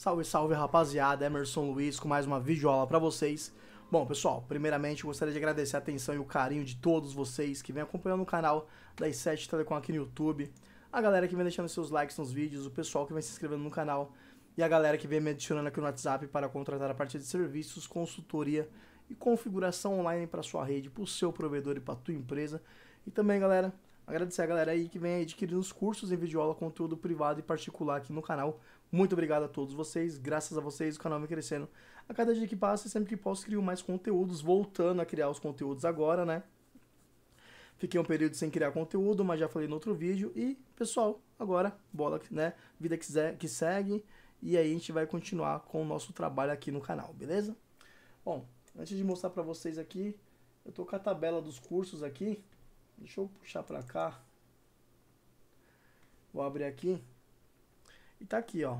Salve, salve rapaziada, Emerson Luiz com mais uma videoaula para vocês. Bom, pessoal, primeiramente gostaria de agradecer a atenção e o carinho de todos vocês que vêm acompanhando o canal da i7 Telecom aqui no YouTube, a galera que vem deixando seus likes nos vídeos, o pessoal que vem se inscrevendo no canal e a galera que vem me adicionando aqui no WhatsApp para contratar a partir de serviços, consultoria e configuração online para sua rede, para o seu provedor e para a tua empresa. E também, galera, agradecer a galera aí que vem adquirindo os cursos em videoaula, conteúdo privado e particular aqui no canal. Muito obrigado a todos vocês, graças a vocês o canal vem crescendo. A cada dia que passa, sempre que posso, crio mais conteúdos, voltando a criar os conteúdos agora, né? Fiquei um período sem criar conteúdo, mas já falei no outro vídeo. E, pessoal, agora, bola, né? Vida que, que segue. E aí a gente vai continuar com o nosso trabalho aqui no canal, beleza? Bom, antes de mostrar pra vocês aqui, eu tô com a tabela dos cursos aqui. Deixa eu puxar pra cá. Vou abrir aqui. E tá aqui, ó.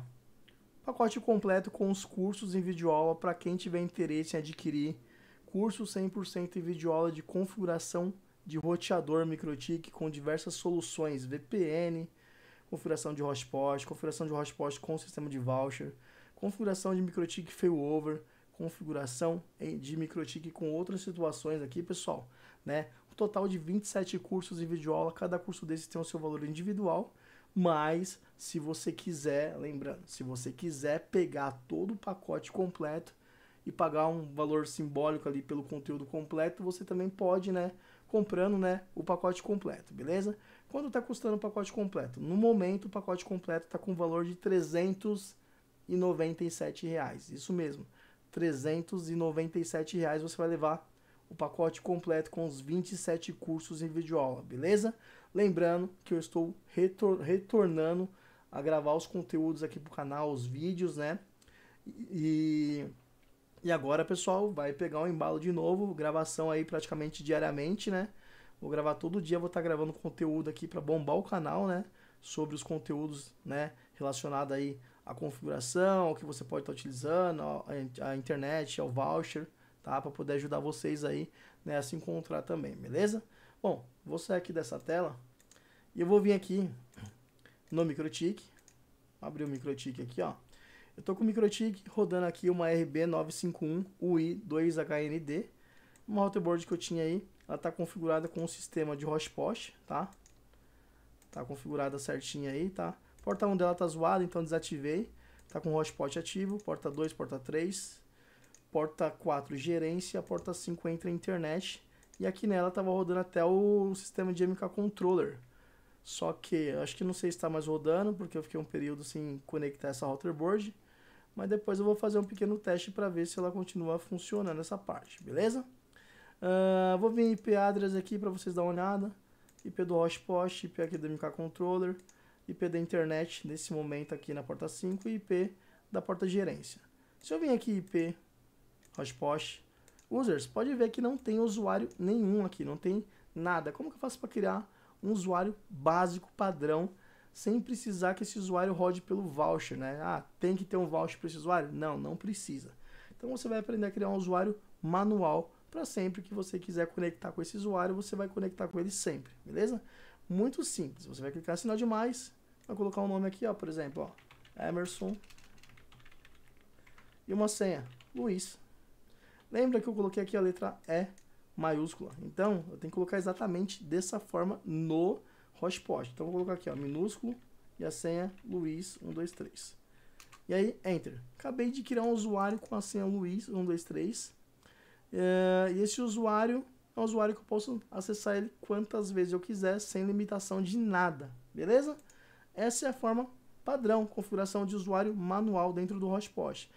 Pacote completo com os cursos em videoaula para quem tiver interesse em adquirir curso 100% em videoaula de configuração de roteador MikroTik com diversas soluções, VPN, configuração de hotspot, configuração de hotspot com sistema de voucher, configuração de MikroTik failover, configuração de MikroTik com outras situações aqui, pessoal, né? Um total de 27 cursos em videoaula, cada curso desses tem o seu valor individual mas se você quiser, lembrando, se você quiser pegar todo o pacote completo e pagar um valor simbólico ali pelo conteúdo completo, você também pode, né, comprando, né, o pacote completo, beleza? Quando está custando o pacote completo? No momento, o pacote completo está com valor de 397 reais. Isso mesmo, 397 reais você vai levar o pacote completo com os 27 cursos em videoaula, beleza? Lembrando que eu estou retor retornando a gravar os conteúdos aqui pro canal, os vídeos, né? E, e agora, pessoal, vai pegar um embalo de novo, gravação aí praticamente diariamente, né? Vou gravar todo dia, vou estar tá gravando conteúdo aqui para bombar o canal, né? Sobre os conteúdos, né? Relacionado aí à configuração, ao que você pode estar tá utilizando, a internet, ao voucher, tá? Para poder ajudar vocês aí, né? A se encontrar também, beleza? Bom, vou sair aqui dessa tela e eu vou vir aqui no MikroTik. Abrir o MikroTik aqui, ó. Eu tô com o MikroTik rodando aqui uma RB951 UI2HND. Uma routerboard que eu tinha aí. Ela tá configurada com um sistema de hotspot, tá? Tá configurada certinha aí, tá? Porta 1 dela tá zoado, então desativei. Tá com o hotspot ativo. Porta 2, porta 3. Porta 4, gerência. Porta 5 entra internet. E aqui nela estava rodando até o sistema de MK Controller. Só que acho que não sei se está mais rodando, porque eu fiquei um período sem conectar essa routerboard. Mas depois eu vou fazer um pequeno teste para ver se ela continua funcionando essa parte, beleza? Uh, vou vir IP address aqui para vocês dar uma olhada. IP do hotspot, IP aqui do MK Controller, IP da internet nesse momento aqui na porta 5 e IP da porta gerência. Se eu vim aqui IP hotspot, Users, pode ver que não tem usuário nenhum aqui, não tem nada. Como que eu faço para criar um usuário básico, padrão, sem precisar que esse usuário rode pelo voucher, né? Ah, tem que ter um voucher para esse usuário? Não, não precisa. Então você vai aprender a criar um usuário manual para sempre que você quiser conectar com esse usuário, você vai conectar com ele sempre, beleza? Muito simples. Você vai clicar sinal de mais, vai colocar um nome aqui, ó, por exemplo, ó, Emerson e uma senha, Luiz. Lembra que eu coloquei aqui a letra E maiúscula. Então, eu tenho que colocar exatamente dessa forma no hotspot. Então, vou colocar aqui, ó, minúsculo e a senha Luiz123. E aí, Enter. Acabei de criar um usuário com a senha Luiz123. É, e esse usuário é um usuário que eu posso acessar ele quantas vezes eu quiser, sem limitação de nada. Beleza? Essa é a forma padrão, configuração de usuário manual dentro do hotspot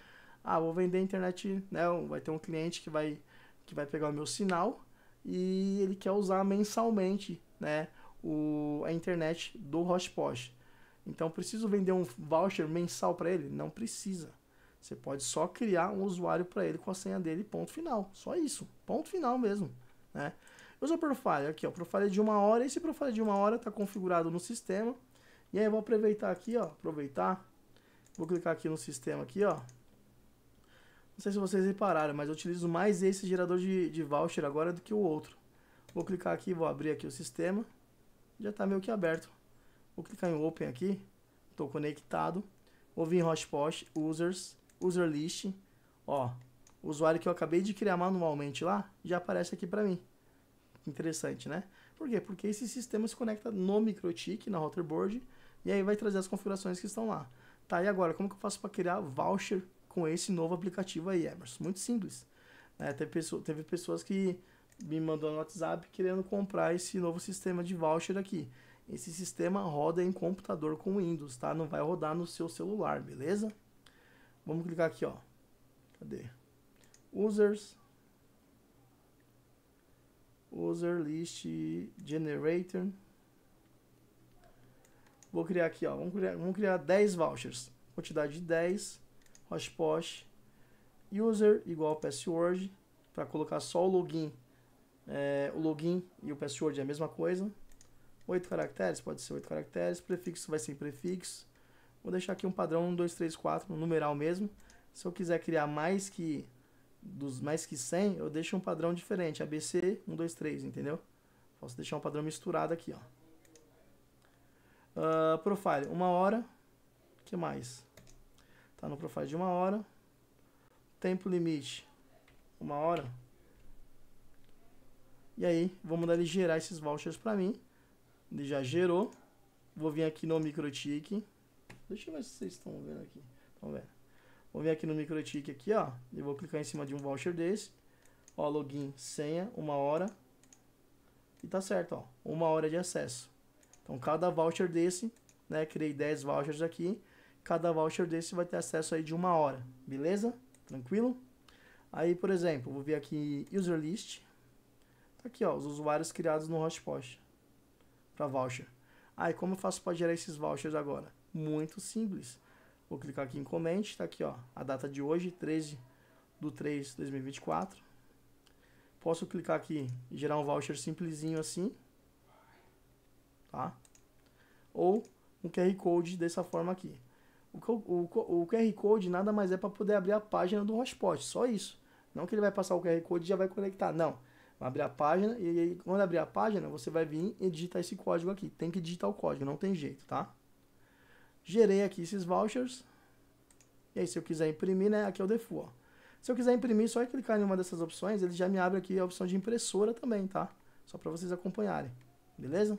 ah, vou vender internet, né? Vai ter um cliente que vai, que vai pegar o meu sinal e ele quer usar mensalmente, né? O, a internet do hotspot. Então, preciso vender um voucher mensal para ele? Não precisa. Você pode só criar um usuário para ele com a senha dele, ponto final. Só isso, ponto final mesmo, né? Usa o profile aqui, ó, profile de uma hora. Esse profile de uma hora está configurado no sistema. E aí eu vou aproveitar aqui, ó, aproveitar. Vou clicar aqui no sistema aqui, ó, não sei se vocês repararam, mas eu utilizo mais esse gerador de, de voucher agora do que o outro. Vou clicar aqui, vou abrir aqui o sistema. Já está meio que aberto. Vou clicar em Open aqui. Estou conectado. Vou vir em Hotspot, Users, User List. Ó, o usuário que eu acabei de criar manualmente lá, já aparece aqui para mim. Interessante, né? Por quê? Porque esse sistema se conecta no MikroTik, na Routerboard, e aí vai trazer as configurações que estão lá. Tá, e agora, como que eu faço para criar voucher com esse novo aplicativo aí, Emerson? Muito simples. É, teve, pessoa, teve pessoas que me mandou no WhatsApp querendo comprar esse novo sistema de voucher aqui. Esse sistema roda em computador com Windows, tá? Não vai rodar no seu celular, beleza? Vamos clicar aqui, ó. Cadê? Users. User List Generator. Vou criar aqui, ó. Vamos criar, vamos criar 10 vouchers. Quantidade de 10. Hotspot. User igual password. Para colocar só o login. É, o login e o password é a mesma coisa. 8 caracteres, pode ser 8 caracteres. Prefixo vai ser prefixo. Vou deixar aqui um padrão 1, 2, 3, 4, um numeral mesmo. Se eu quiser criar mais que dos mais que 100, eu deixo um padrão diferente. ABC 1, 2, 3, entendeu? Posso deixar um padrão misturado aqui, ó. Uh, profile, uma hora. que mais? Tá no profile de uma hora. Tempo limite, uma hora. E aí, vou mandar ele gerar esses vouchers para mim. Ele já gerou. Vou vir aqui no MikroTik. Deixa eu ver se vocês estão vendo aqui. Estão vendo? Vou vir aqui no MikroTik aqui, ó. E vou clicar em cima de um voucher desse. Ó, login, senha, uma hora. E tá certo, ó. Uma hora de acesso. Então, cada voucher desse, né, criei 10 vouchers aqui, cada voucher desse vai ter acesso aí de uma hora, beleza? Tranquilo? Aí, por exemplo, vou vir aqui user list, tá aqui, ó, os usuários criados no Hotspot para voucher. Aí, como eu faço para gerar esses vouchers agora? Muito simples. Vou clicar aqui em comment, tá aqui, ó, a data de hoje, 13 do 3 de 2024. Posso clicar aqui e gerar um voucher simplesinho assim, tá? Ou um QR Code dessa forma aqui. O, o, o QR Code nada mais é para poder abrir a página do hotspot, só isso. Não que ele vai passar o QR Code e já vai conectar, não. Vai abrir a página e aí, quando abrir a página, você vai vir e digitar esse código aqui. Tem que digitar o código, não tem jeito, tá? Gerei aqui esses vouchers. E aí, se eu quiser imprimir, né, aqui é o default. Ó. Se eu quiser imprimir, só clicar em uma dessas opções, ele já me abre aqui a opção de impressora também, tá? Só para vocês acompanharem, beleza?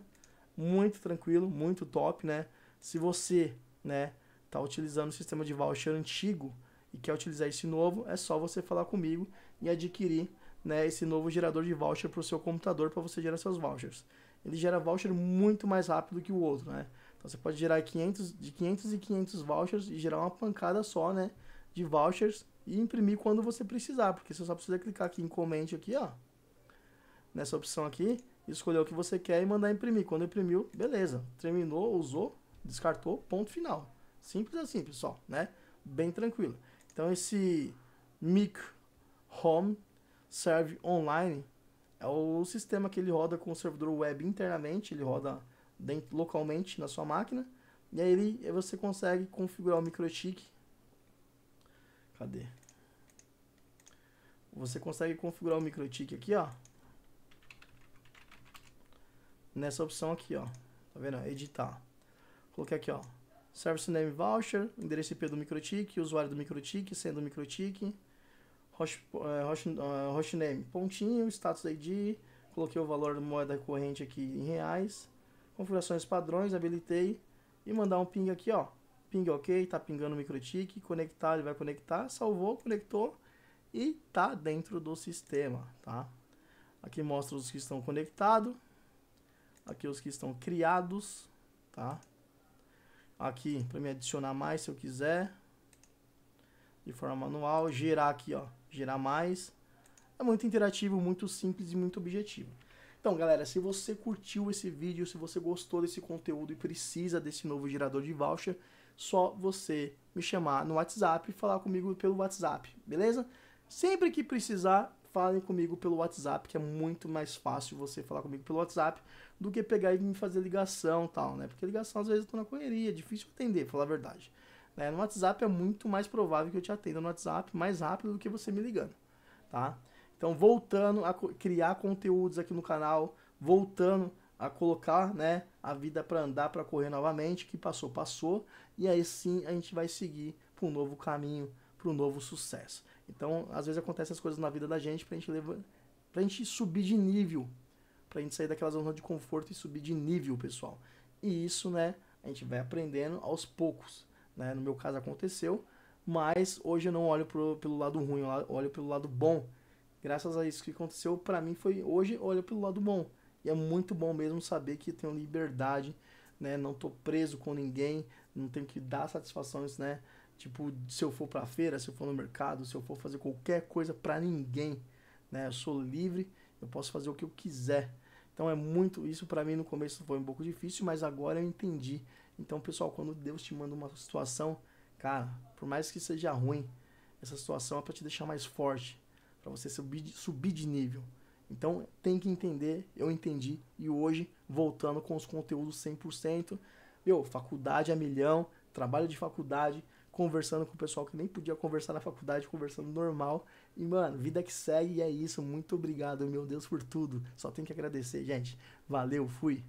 muito tranquilo, muito top, né? Se você, né, tá utilizando o sistema de voucher antigo e quer utilizar esse novo, é só você falar comigo e adquirir, né, esse novo gerador de voucher para o seu computador para você gerar seus vouchers. Ele gera voucher muito mais rápido que o outro, né? Então você pode gerar 500, de 500 e 500 vouchers e gerar uma pancada só, né, de vouchers e imprimir quando você precisar, porque você só precisa clicar aqui em comente aqui, ó, nessa opção aqui, escolher o que você quer e mandar imprimir. Quando imprimiu, beleza. Terminou, usou, descartou, ponto final. Simples assim, pessoal, né? Bem tranquilo. Então esse Mic Home Serve Online é o sistema que ele roda com o servidor web internamente, ele roda dentro, localmente na sua máquina. E aí ele, você consegue configurar o microchip. Cadê? Você consegue configurar o microchip aqui, ó nessa opção aqui, ó. Tá vendo? Editar. Coloquei aqui, ó. Service Name Voucher, endereço IP do MikroTik, usuário do MikroTik, senha do MikroTik, host, uh, host, uh, hostname, pontinho, status ID, coloquei o valor da moeda corrente aqui em reais, configurações padrões, habilitei e mandar um ping aqui, ó. Ping ok, tá pingando o MikroTik, conectar, ele vai conectar, salvou, conectou e tá dentro do sistema, tá? Aqui mostra os que estão conectados, Aqui os que estão criados, tá? Aqui para me adicionar mais se eu quiser. De forma manual, gerar aqui, ó, gerar mais. É muito interativo, muito simples e muito objetivo. Então, galera, se você curtiu esse vídeo, se você gostou desse conteúdo e precisa desse novo gerador de voucher, só você me chamar no WhatsApp e falar comigo pelo WhatsApp, beleza? Sempre que precisar, falem comigo pelo WhatsApp, que é muito mais fácil você falar comigo pelo WhatsApp do que pegar e me fazer ligação tal, né? Porque ligação às vezes eu tô na correria, é difícil atender, falar a verdade. Né? No WhatsApp é muito mais provável que eu te atenda no WhatsApp mais rápido do que você me ligando, tá? Então, voltando a criar conteúdos aqui no canal, voltando a colocar, né, a vida para andar, para correr novamente, que passou, passou, e aí sim a gente vai seguir para um novo caminho, para um novo sucesso. Então, às vezes acontecem as coisas na vida da gente para gente levar, pra gente subir de nível, pra gente sair daquela zona de conforto e subir de nível, pessoal. E isso, né, a gente vai aprendendo aos poucos, né? No meu caso aconteceu, mas hoje eu não olho pro, pelo lado ruim, eu olho pelo lado bom. Graças a isso que aconteceu, para mim foi hoje olho pelo lado bom. E é muito bom mesmo saber que tenho liberdade, né? Não tô preso com ninguém, não tenho que dar satisfações, né? Tipo, se eu for pra feira, se eu for no mercado, se eu for fazer qualquer coisa para ninguém, né? Eu sou livre, eu posso fazer o que eu quiser. Então é muito isso para mim no começo foi um pouco difícil, mas agora eu entendi. Então, pessoal, quando Deus te manda uma situação, cara, por mais que seja ruim, essa situação é para te deixar mais forte, para você subir, subir de nível. Então tem que entender, eu entendi. E hoje, voltando com os conteúdos 100%, meu, faculdade a milhão, trabalho de faculdade, conversando com o pessoal que nem podia conversar na faculdade, conversando normal. E, mano, vida que segue é isso. Muito obrigado, meu Deus, por tudo. Só tenho que agradecer, gente. Valeu, fui.